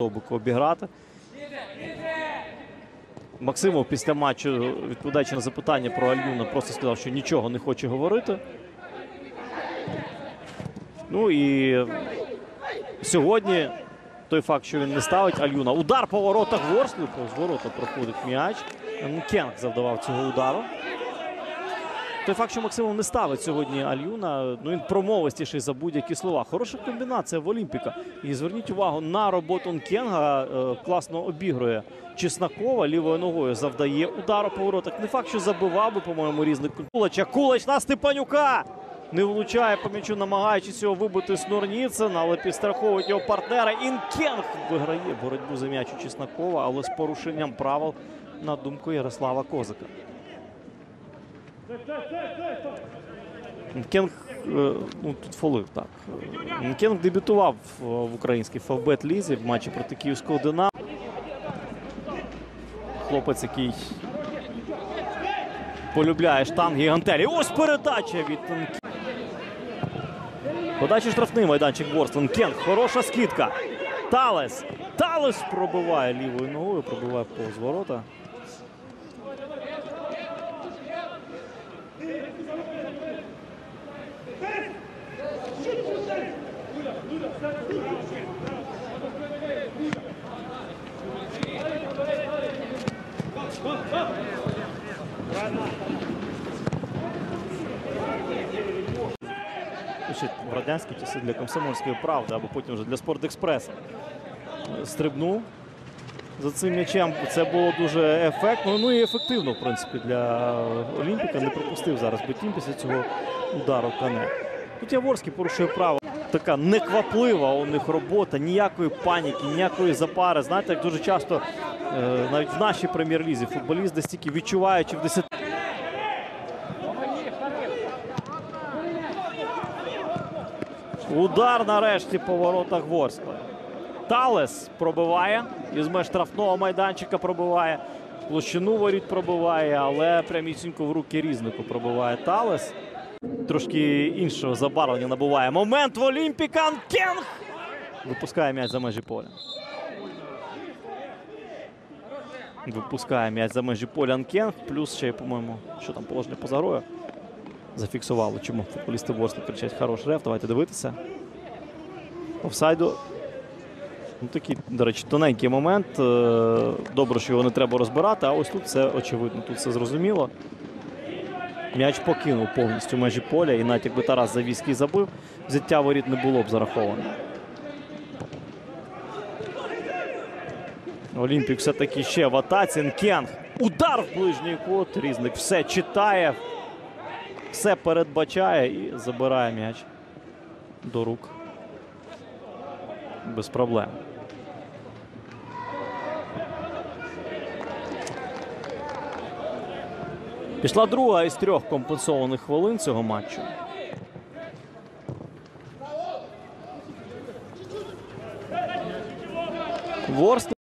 Довбику обіграти. Максимов після матчу, відповідаючи на запитання про Альюна, просто сказав, що нічого не хоче говорити. Ну і сьогодні той факт, що він не ставить Альюна. Удар по воротах Ворслу. Повз ворота проходить м'яч. Кенг завдавав цього удару. Той факт, що Максимов не ставить сьогодні Альюна, ну він промовистіший за будь-які слова. Хороша комбінація в Олімпіка. І зверніть увагу на роботу Нкенга. Е, Класно обігрує Чеснокова лівою ногою. Завдає удару по воротах. Не факт, що забивав би, по-моєму, різник Кулача. Кулач на Степанюка. Не влучає по м'ячу, намагаючись його вибити Снурніцин, але підстраховують його партнера. Нкенг виграє боротьбу за м'яч у Чеснокова, але з порушенням правил на думку Ярослава Козика. Нкенг ну, тут фолив так. Нкенг дебютував в українській Favbet Лізі в матчі проти Київського Динамо. Хлопець, який полюбляє штанги і гантелі. Ось передача від. Подача штрафний майданчик Ворскли. Нкенг, хороша скидка. Талес. Талес пробиває лівою ногою, пробиває повз ворота. В радянські часи для комсомольської правди, або потім вже для Спортекспреса. Стрибнув за цим м'ячем. Це було дуже ефектно. Ну і ефективно, в принципі, для Олімпіка. Не пропустив зараз Бетім після цього удару Кане. Тут Яворський порушує право. Така некваплива у них робота, ніякої паніки, ніякої запари. Знаєте, як дуже часто е, навіть в нашій прем'єр-лізі футболіст десь тільки відчуваючи в 10 Удар нарешті по воротах Ворскла. Талес пробиває. Із меж штрафного майданчика пробиває. Площину воріт пробиває, але прямісінько в руки різнику пробиває Талес. Трошки іншого забарвлення набуває. Момент в Олімпіка. Нкенг випускає м'яч за межі поля. Випускає м'яч за межі поля Нкенг. Плюс ще, по-моєму, що там положення поза грою. Зафіксували, чому футболісти Ворскла кричать хорош реф. Давайте дивитися. Офсайду. Ну, Такий, до речі, тоненький момент. Е, Добре, що його не треба розбирати, а ось тут все очевидно, тут все зрозуміло. М'яч покинув повністю межі поля, і навіть якби Тарас Завійський забив, взяття воріт не було б зараховано. Олімпік все-таки ще в атаці. Нкенг. Удар в ближній кут. Різник все читає, все передбачає і забирає м'яч до рук. Без проблем. Пішла друга із трьох компенсованих хвилин цього матчу. Ворст